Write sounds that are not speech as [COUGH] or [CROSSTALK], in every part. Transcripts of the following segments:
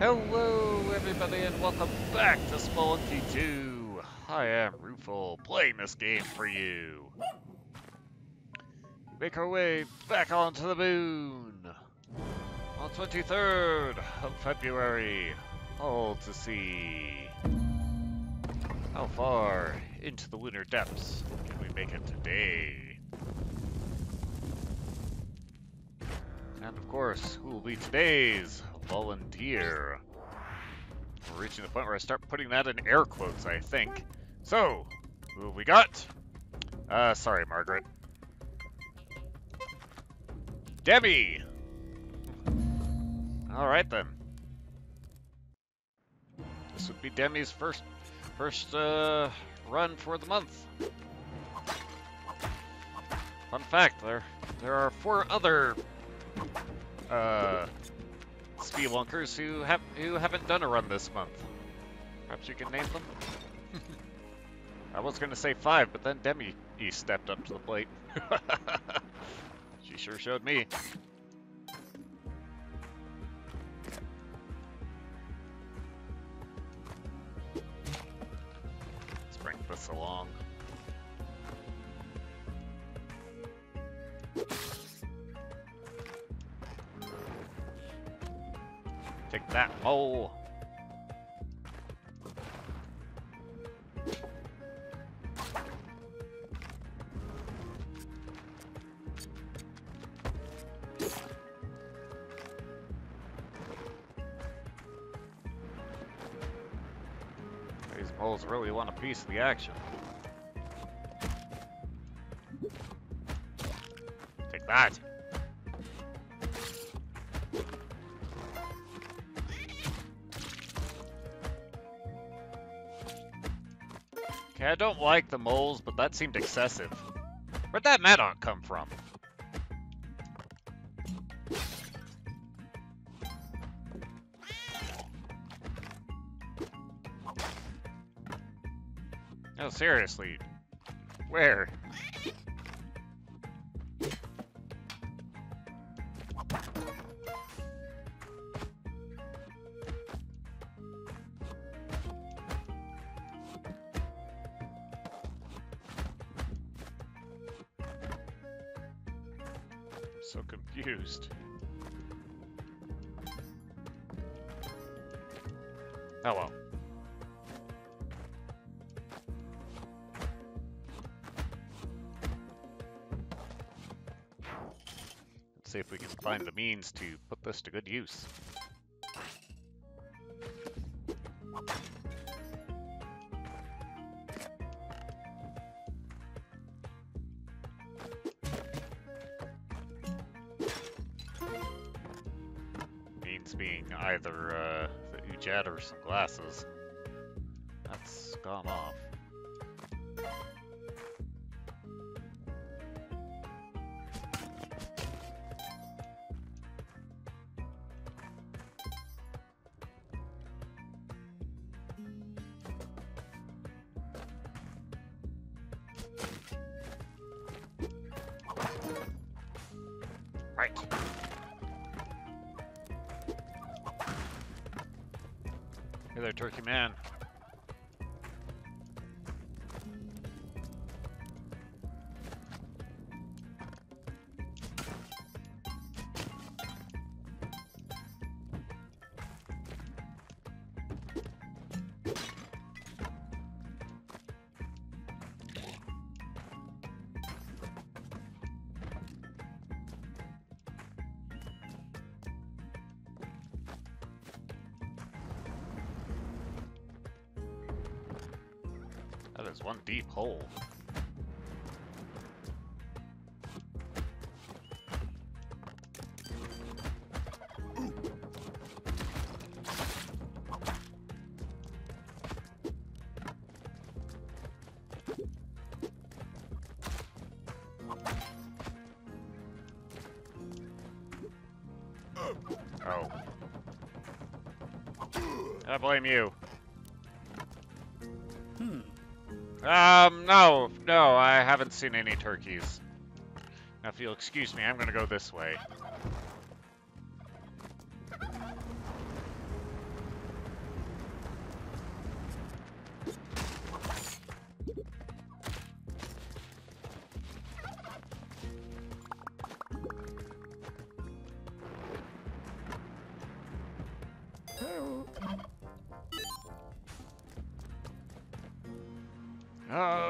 Hello, everybody, and welcome back to Spelunky 2. I am Ryufl, playing this game for you. Make our way back onto the moon on 23rd of February, all to see how far into the lunar depths can we make it today. And of course, who will be today's volunteer? We're reaching the point where I start putting that in air quotes, I think. So, who have we got? Uh, sorry, Margaret. Demi! Alright then. This would be Demi's first, first, uh, run for the month. Fun fact, there, there are four other, uh, spelunkers who have who haven't done a run this month. Perhaps you can name them. [LAUGHS] I was gonna say five, but then Demi he stepped up to the plate. [LAUGHS] she sure showed me. Let's bring this along. Take that, mole. These moles really want a piece of the action. Take that. Okay, I don't like the moles, but that seemed excessive. Where'd that mattock come from? No, seriously. Where? Oh well. Let's see if we can find the means to put this to good use. Means being either uh, or some glasses. That's gone off. Right. Hey there, Turkey Man. Is one deep hole. Oh. I blame you. Hmm. Um, no, no, I haven't seen any turkeys. Now, if you'll excuse me, I'm gonna go this way. Oh. Um.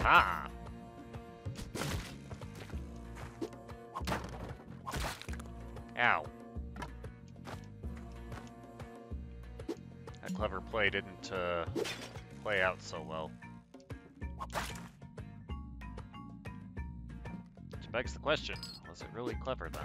Aha! Ow. That clever play didn't uh, play out so well. Which begs the question, was it really clever then?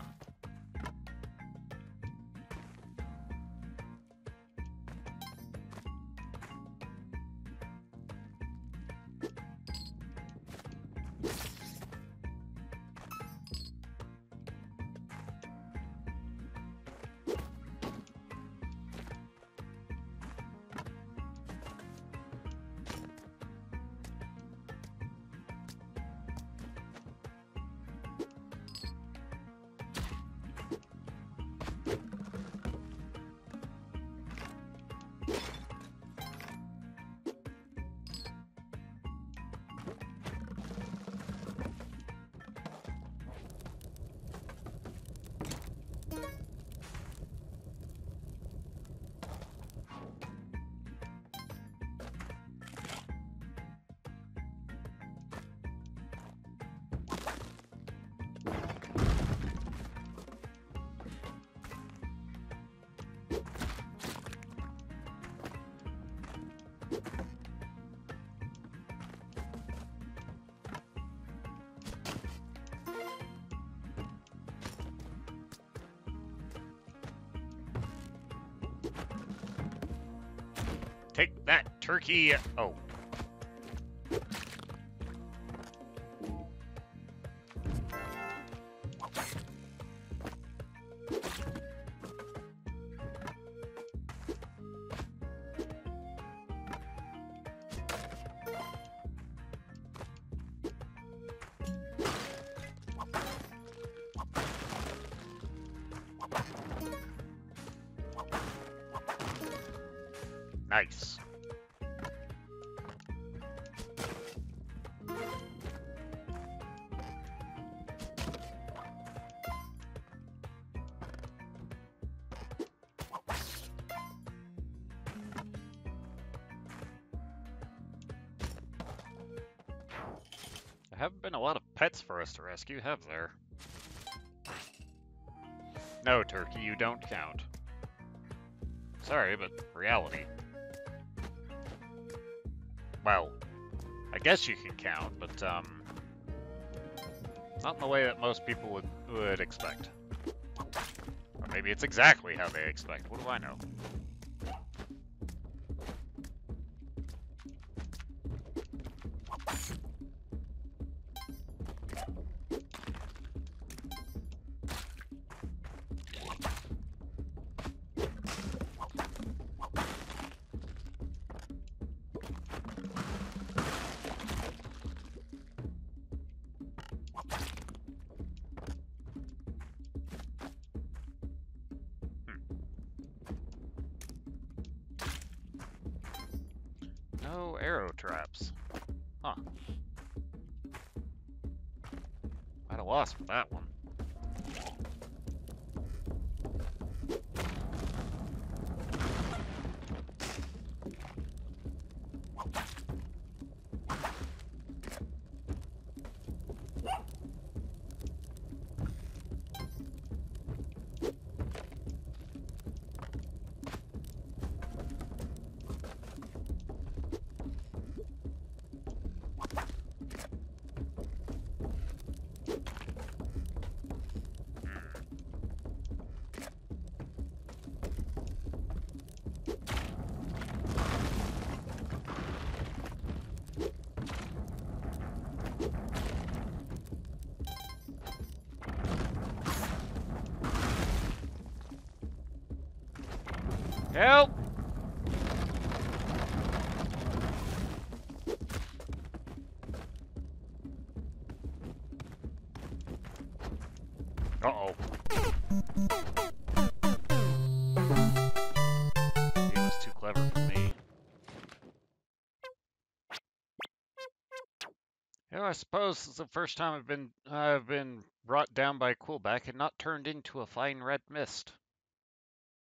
Turkey! Oh. Nice. There haven't been a lot of pets for us to rescue, have there? No, Turkey, you don't count. Sorry, but reality. Well, I guess you can count, but, um... Not in the way that most people would, would expect. Or maybe it's exactly how they expect, what do I know? No arrow traps. Huh. Might have lost with that one. Help! He was too clever for me. I suppose it's the first time I've been I've been brought down by Quillback and not turned into a fine red mist.